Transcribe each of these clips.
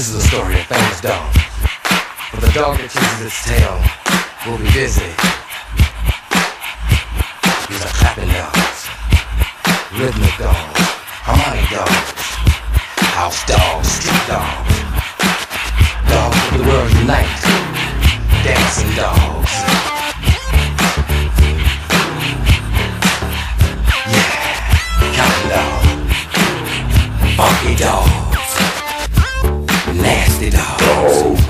this is a story of famous dog. For the dog that chases its tail will be busy. These are clapping dogs, rhythmic dogs, harmonic dogs, house dogs, street dogs, dogs of the world unite, dancing dogs. Yeah, counting dogs, funky dogs, nasty dogs.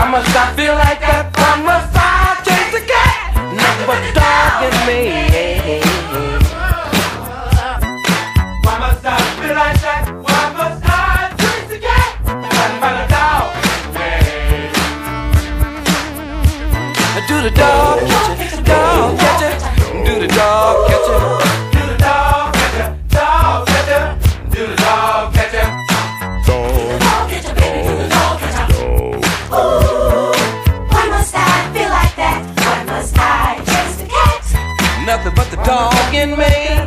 Why must I feel like that? Why must I chase the cat? never dog in me. Why must I feel like that? Why must I chase the cat? Number dog in me. Do the dog. the dog in me.